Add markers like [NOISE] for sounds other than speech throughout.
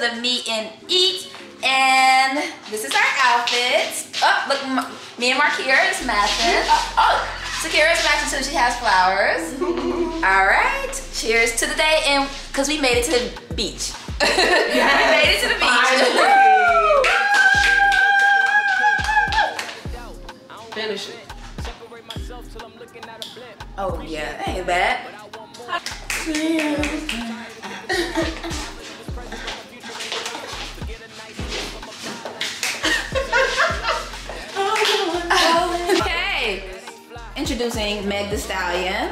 the meet and eat. And this is our outfit. Oh, look, me and Markia is matching. [LAUGHS] Oh, oh Sakira is matching too. She has flowers. [LAUGHS] All right. Cheers to the day, and because we made it to the beach. [LAUGHS] Yes. we made it to the beach. Introducing Meg the Stallion.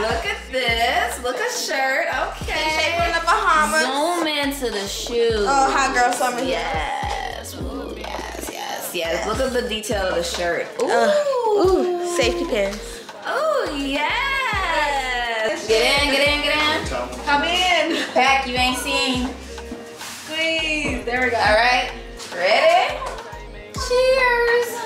Look at this. Look at shirt. Okay. Shape from the Bahamas. Zoom into the shoes. Oh, hot girl summer. Yes. Ooh, yes, yes, yes. Look at the detail of the shirt. Ooh. Uh, ooh. Safety pins. Oh, yes. Get in, get in, get in. Come in. Pack you ain't seen. Please. There we go. All right. Ready? Cheers.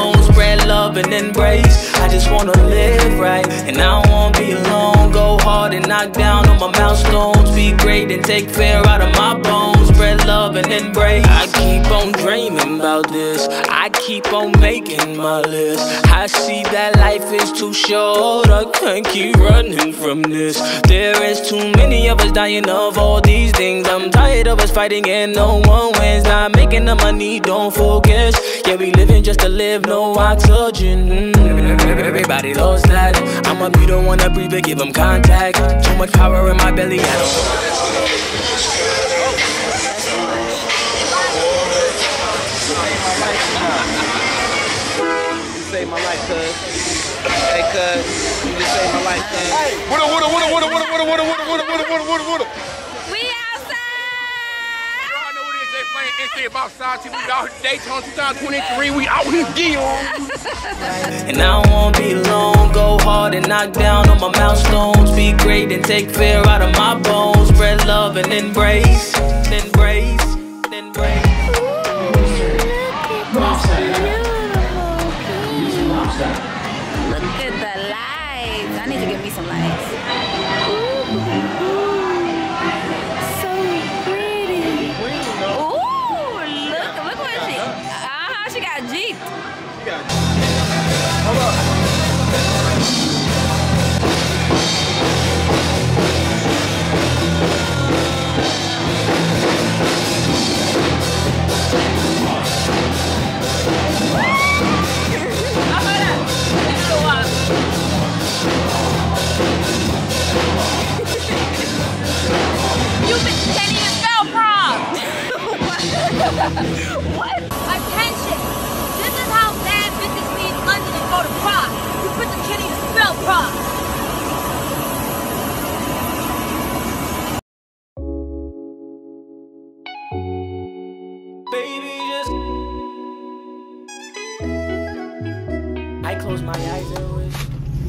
And embrace just wanna live right And I won't wanna be alone Go hard and knock down on my milestones. Be great and take fear out of my bones Spread love and embrace I keep on dreaming about this I keep on making my list I see that life is too short I can't keep running from this There is too many of us dying of all these things I'm tired of us fighting and no one wins Not making the money, don't focus Yeah, we living just to live, no oxygen mm. Everybody loves that. I'ma be the one to breathe and give them contact. Too much power in my belly, I don't. Saved my life, cuz. Hey, cuz, you just saved my life, cuz. Hey, what up, what up, what up, what up, what up, what up, what up, what up, what up, what up, what up, what up? say about Sachi, we out here Daytona 2023, we out here And I won't be alone, go hard and knock down on my milestones. Be great and take fear out of my bones. Spread love and embrace, embrace, embrace. Keith.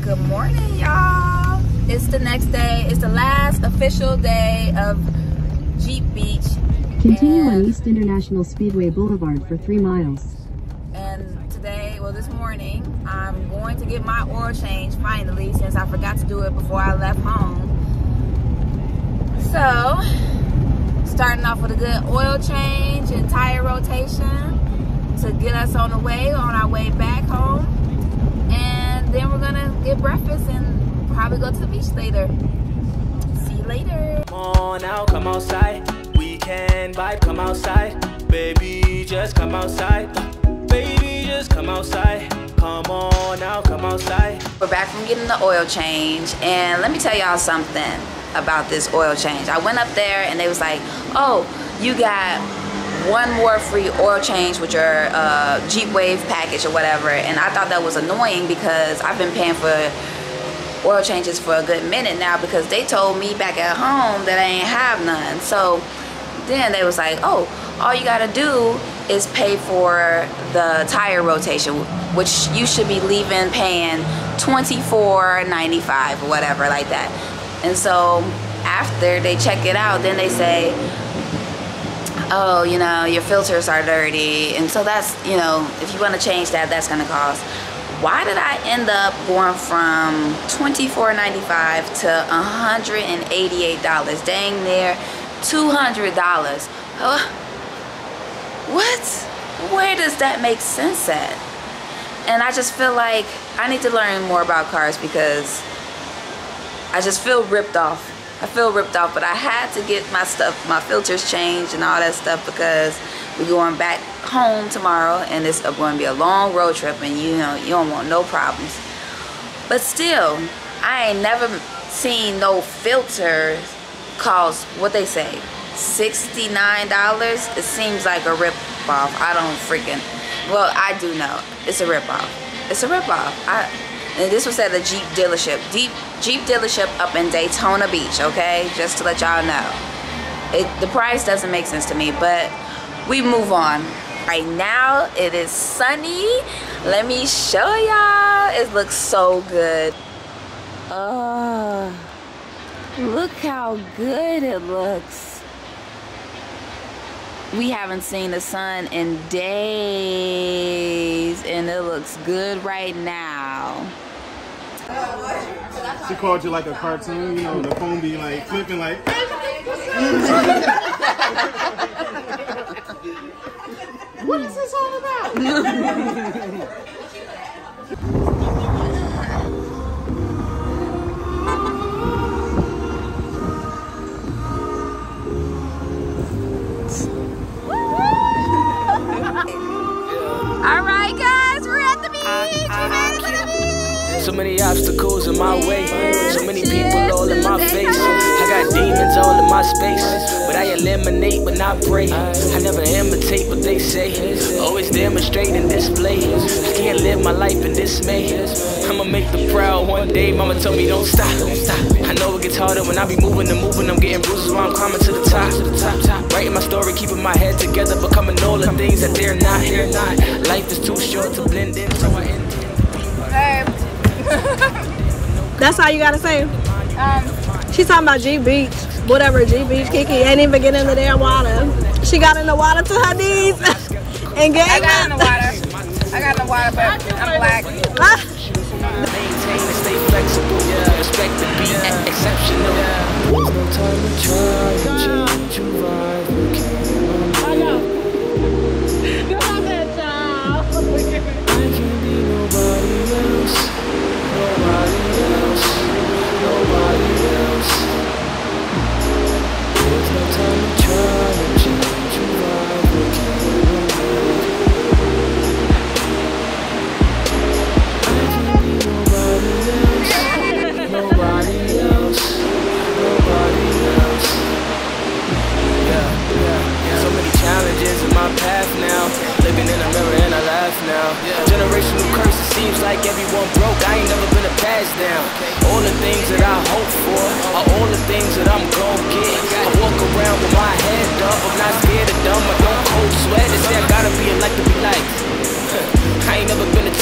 Good morning, y'all. It's the next day. It's the last official day of Jeep Beach. Continue and, on East International Speedway Boulevard for three miles. And today, well, this morning, I'm going to get my oil change finally since I forgot to do it before I left home. So, starting off with a good oil change and tire rotation to get us on the way, on our way back home. And then we're gonna get breakfast and probably go to the beach later. See you later. Come on now, come outside. We can vibe, come outside. Baby, just come outside. Baby, just come outside. Come on now, come outside. We're back from getting the oil change. And let me tell y'all something about this oil change. I went up there and they was like, oh, you got one more free oil change with your uh, Jeep Wave package or whatever. And I thought that was annoying because I've been paying for oil changes for a good minute now because they told me back at home that I ain't have none. So then they was like, oh, all you gotta do is pay for the tire rotation, which you should be leaving paying $24.95 or whatever like that. And so after they check it out, then they say, oh, you know, your filters are dirty. And so that's, you know, if you want to change that, that's going to cost. Why did I end up going from $24.95 to $188? Dang near $200. Uh, what? Where does that make sense at? And I just feel like I need to learn more about cars because I just feel ripped off. I feel ripped off, but I had to get my stuff, my filters changed and all that stuff because we're going back home tomorrow and it's going to be a long road trip and you know, you don't want no problems. But still, I ain't never seen no filters cost, what they say, $69. It seems like a rip off. I don't freaking, well, I do know. It's a rip off. It's a rip off. I, and this was at a Jeep dealership. Jeep, Jeep dealership up in Daytona Beach, okay? Just to let y'all know. It, the price doesn't make sense to me, but we move on. Right now, it is sunny. Let me show y'all. It looks so good. Uh, look how good it looks. We haven't seen the sun in days, and it looks good right now. She called you like a cartoon, you know, the phone be like flipping like. what is this all about? [LAUGHS] So many obstacles in my way, so many people all in my face. I got demons all in my space, but I eliminate but not pray. I never imitate what they say, always demonstrate and display. I can't live my life in dismay. I'ma make the proud one day. Mama told me don't stop. I know it gets harder when I be moving and moving. I'm getting bruises while I'm climbing to the top. Writing my story, keeping my head together, becoming all the things that they're not. They're not. Life is too short to blend in, so I to be. [LAUGHS] That's all you gotta say. Um, She's talking about Jeep Beach. Whatever, Jeep Beach. Kiki ain't even getting in the damn water. She got in the water to her knees [LAUGHS] and gave I got in the water. I got in the water, but [LAUGHS] I'm black. Ah, maintain and stay flexible. Respect the beat, exceptional. There's no time to try and change your vibe.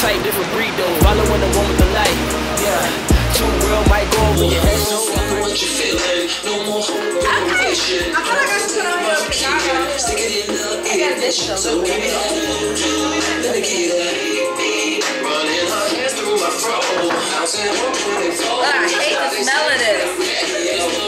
Type, different breed though. Following the one with the light. Yeah, might go over your head. So what you feeling? No more. I feel like I should put on. Stick it in the I though. So give me that. Let me get it. Running her hands through my fro. 124. I hate the smell of this.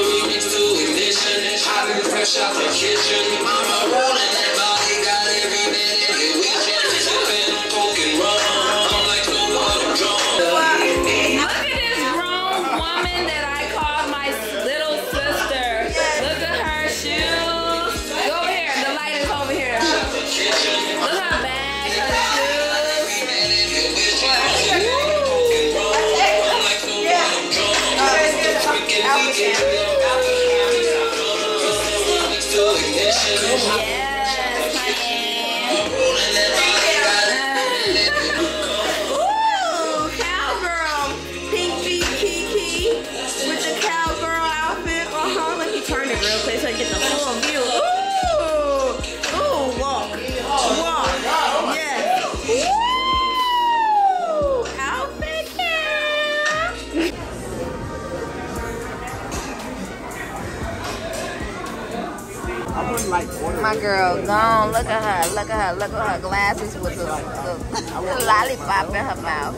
Gone. Look at her. Look at her. Look at her glasses with the, the, lollipop in her mouth.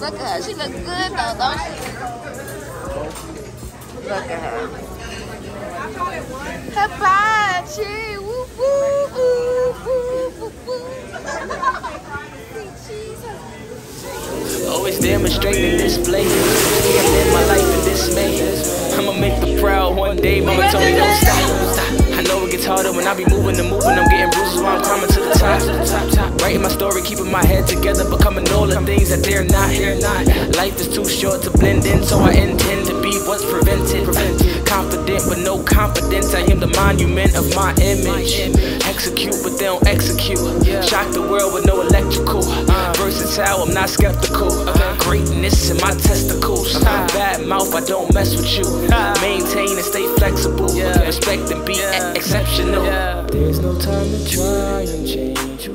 Look at her. She look good though, don't she? Look at her. Hibachi. Woo, woo, woo, woo, woo, woo. Always demonstrating display. I live my life in dismay. I'ma make the proud one day. Mama told me don't stop. Know it gets harder when I be moving and moving. I'm getting bruises while I'm climbing to the top. Writing my story, keeping my head together, becoming all the things that they're not. Not. Life is too short to blend in, so I intend to be what's prevented. Confident but no confidence. I am the monument of my image. Execute, but they don't execute. Shock the world with no electrical. Versatile, I'm not skeptical. Greatness in my testicles. Bad mouth, I don't mess with you. Maintain and stay flexible. Respect and be exceptional. There's no time to try and change